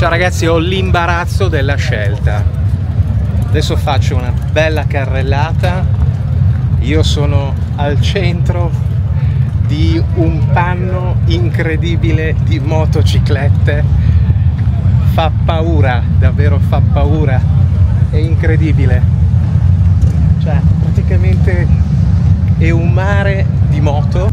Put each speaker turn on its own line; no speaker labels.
Ciao ragazzi, ho l'imbarazzo della scelta. Adesso faccio una bella carrellata. Io sono al centro di un panno incredibile di motociclette. Fa paura, davvero fa paura. È incredibile. Cioè, praticamente è un mare di moto